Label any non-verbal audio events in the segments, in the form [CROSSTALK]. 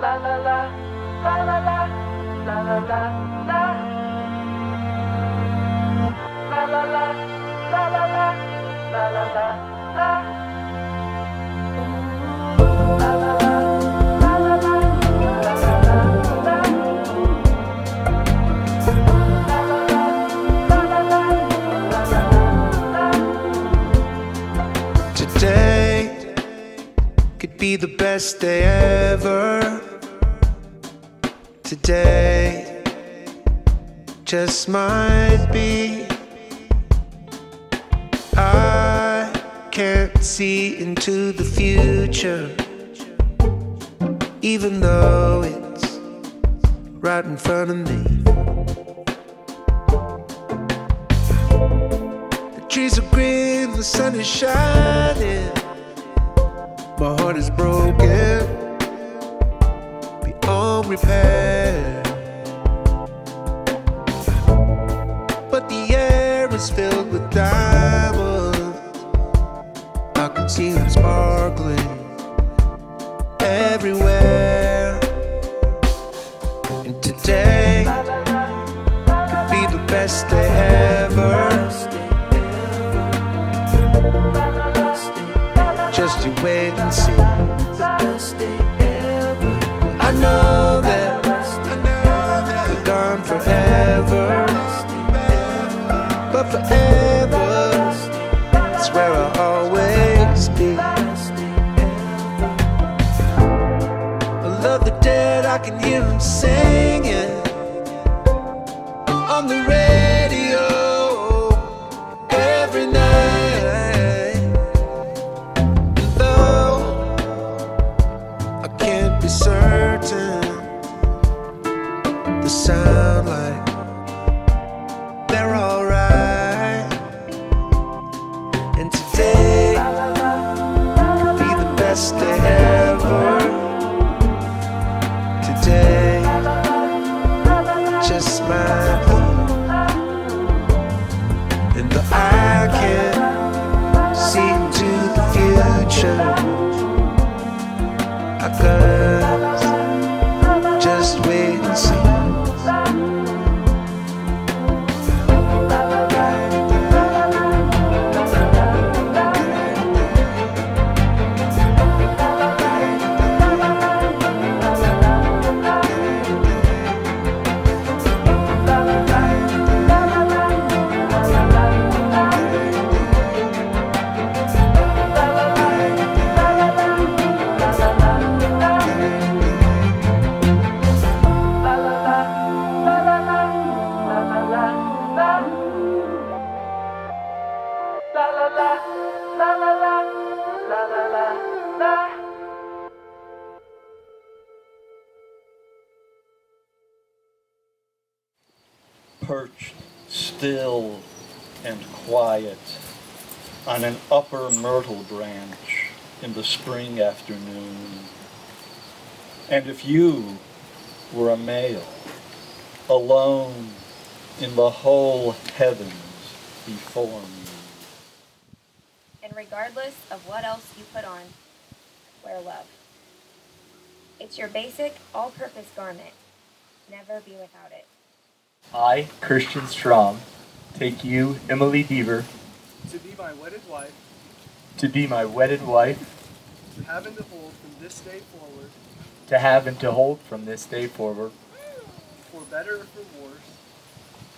La la la, la la la, la la la, la. La la la, la la la, la la la, la. Today could be the best day ever. Today just might be. I can't see into the future, even though it's right in front of me. The trees are green, the sun is shining. My heart is broken, repair. But the air is filled with diamonds. I can see them sparkling everywhere. And today could be the best day ever. Just you wait and see. Forever, but forever is where I'll always be. I love the dead, I can hear them singing perched still and quiet on an upper myrtle branch in the spring afternoon. And if you were a male, alone in the whole heavens before me, And regardless of what else you put on, wear love. It's your basic, all purpose garment. Never be without it. I, Kristian Strom, take you, Emily Deaver, to be my wedded wife, to be my wedded wife, to have and to hold from this day forward, to have and to hold from this day forward, for better or for worse,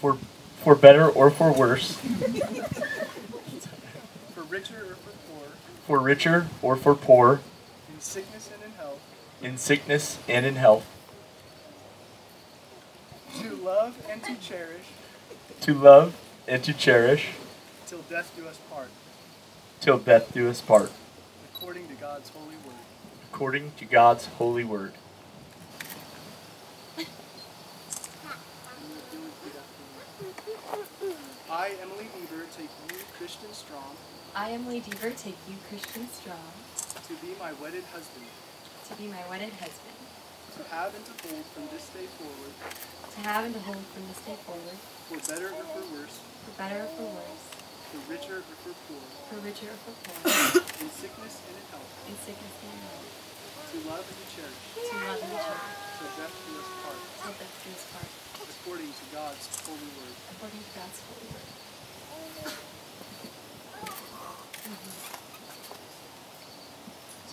for, for better or for worse, for [LAUGHS] richer or for poor, for richer or for poor, in sickness and in health, in sickness and in health, to love and to cherish, to love and to cherish, till death do us part, till death do us part, according to God's holy word. according to God's holy word. I, Emily Deaver, take you, Kristian Strom, I, Emily Deaver, take you, Kristian Strom, To be my wedded husband. To be my wedded husband. To have and to hold from this day forward. To have and to hold from this day forward. For better or for worse. For better or for worse. For richer or for poorer. For richer or for poorer. [COUGHS] in sickness and in health. In sickness and in health. To love and to cherish. To love and to cherish. Till death do us part. Till death do us part. According to God's holy word. According to God's holy word.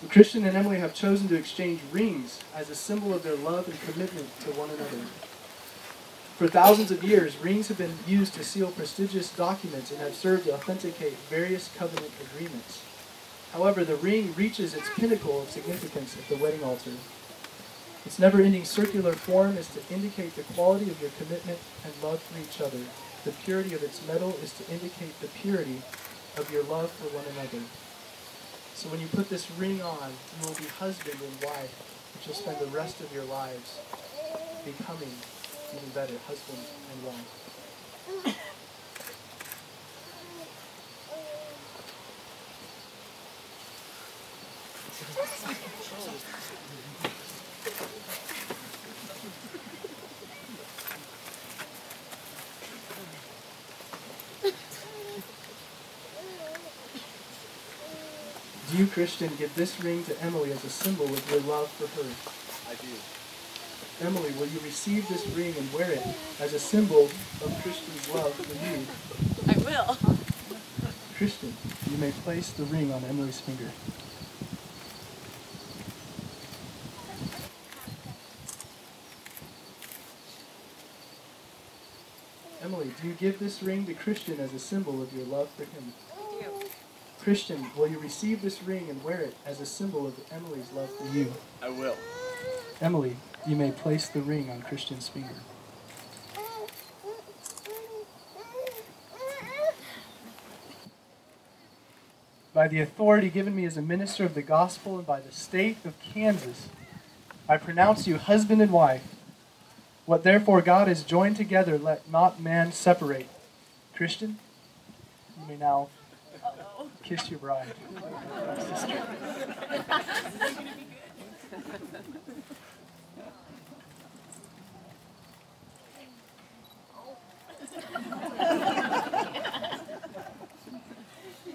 Kristian and Emily have chosen to exchange rings as a symbol of their love and commitment to one another. For thousands of years, rings have been used to seal prestigious documents and have served to authenticate various covenant agreements. However, the ring reaches its pinnacle of significance at the wedding altar. Its never ending circular form is to indicate the quality of your commitment and love for each other. The purity of its metal is to indicate the purity of your love for one another. So when you put this ring on, you will be husband and wife, which you'll spend the rest of your lives becoming even better husband and wife. [LAUGHS] you, Kristian, give this ring to Emily as a symbol of your love for her? I do. Emily, will you receive this ring and wear it as a symbol of Kristian's love for you? I will. Kristian, you may place the ring on Emily's finger. Emily, do you give this ring to Kristian as a symbol of your love for him? Kristian, will you receive this ring and wear it as a symbol of Emily's love for you? I will. Emily, you may place the ring on Kristian's finger. By the authority given me as a minister of the gospel and by the state of Kansas, I pronounce you husband and wife. What therefore God has joined together, let not man separate. Kristian, you may now kiss your bride.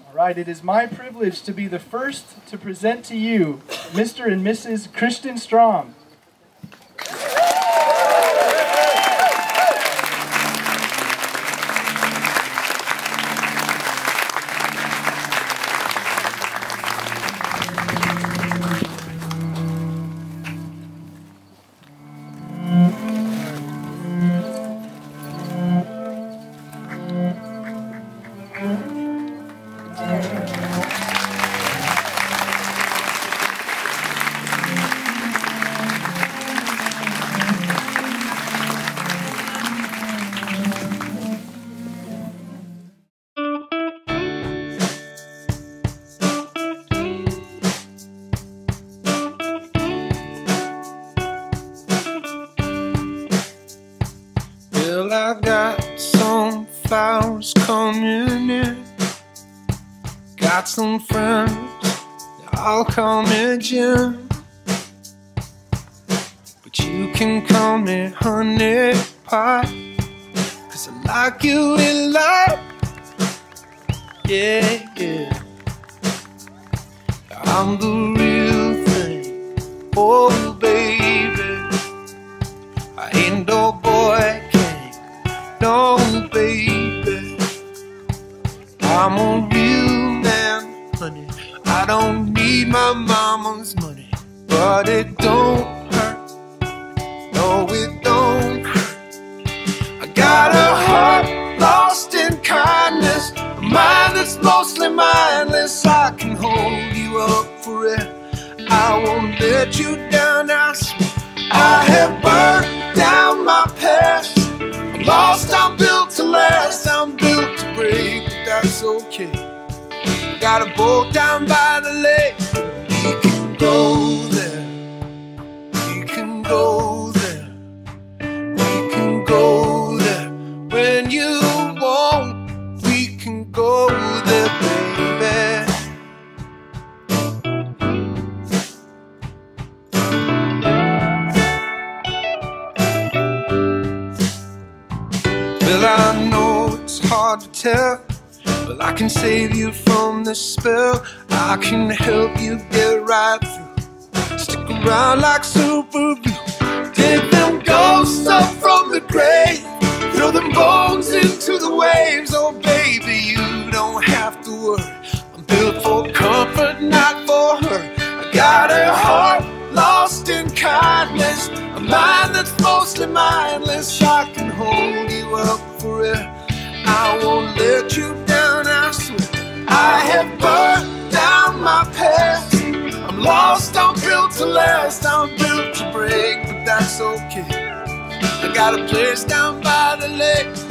All right, it is my privilege to be the first to present to you Mr. and Mrs. Kristian Strom. I got some flowers coming in. Got some friends that all call me Jim. But you can call me honey pie. Cause I like you in life. Yeah, yeah. I'm the my mama's money, but it don't hurt. No, it don't hurt. I got a heart lost in kindness, a mind that's mostly mindless. I can hold you up for it. I won't let you down. I swear. I have burned down my past. I'm lost, I'm built to last. I'm built to break, but that's okay. Got a boat down by Well, I know it's hard to tell. Well, I can save you from this spell. I can help you get right through. Stick around like super glue. Dig them ghosts up from the grave. Throw them bones into the waves. Oh, baby, you don't have to worry. I'm built for comfort, not for hurt. I got a heart lost in kindness. A mind that's mostly mindless. I can hold you up for. I won't let you down, I swear. I have burned down my past. I'm lost, I'm built to last. I'm built to break, but that's okay. I got a place down by the lake.